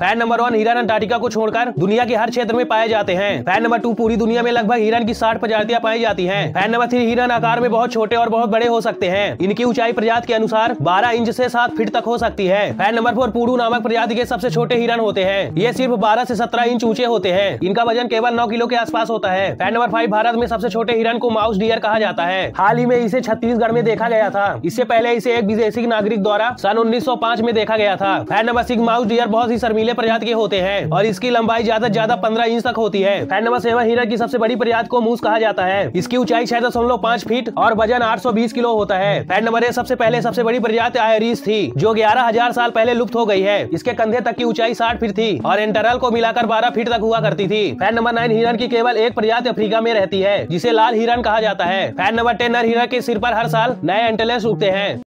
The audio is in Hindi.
फ़ैन नंबर वन हिरन अंटार्कटिका को छोड़कर दुनिया के हर क्षेत्र में पाए जाते हैं। फ़ैन नंबर टू पूरी दुनिया में लगभग हिरन की साठ प्रजातियाँ पाई जाती हैं। फ़ैन नंबर थ्री हिरन आकार में बहुत छोटे और बहुत बड़े हो सकते हैं। इनकी ऊंचाई प्रजाति के अनुसार 12 इंच से 7 फीट तक हो सकती है। फ़ैन नंबर फोर पूडू नामक प्रजाति के सबसे छोटे हिरन होते हैं। ये सिर्फ़ बारह से सत्रह इंच ऊँचे होते हैं। इनका वज़न केवल नौ किलो के आसपास होता है। फ़ैन नंबर फाइव भारत में सबसे छोटे हिरन को माउस डियर कहा जाता है। हाल ही में इसे छत्तीसगढ़ में देखा गया था। इससे पहले इसे एक विदेशी नागरिक द्वारा सन उन्नीस में देखा गया था। Fan number six mouse deer बहुत ही शर्मीले प्रजाति के होते हैं और इसकी लंबाई ज़्यादा ज़्यादा पंद्रह इंच तक होती है। फ़ैन नंबर सेवन हिरन की सबसे बड़ी प्रजाति को मूस कहा जाता है। इसकी ऊंचाई छह दशमलव पाँच फीट और वज़न आठ सौ बीस किलो होता है। फ़ैन नंबर सबसे पहले सबसे बड़ी प्रजाति आयरिस थी, जो ग्यारह हज़ार साल पहले लुप्त हो गई है। इसके कंधे तक की ऊंचाई साठ फीट थी और इंटरल को मिलाकर बारह फीट तक हुआ करती थी। फ़ैन नंबर नाइन हिरन की केवल एक प्रजाति अफ्रीका में रहती है, जिसे लाल हिरन कहा जाता है। फ़ैन नंबर टेन हिरन के सिर पर हर साल नए एंटेलेस उगते हैं।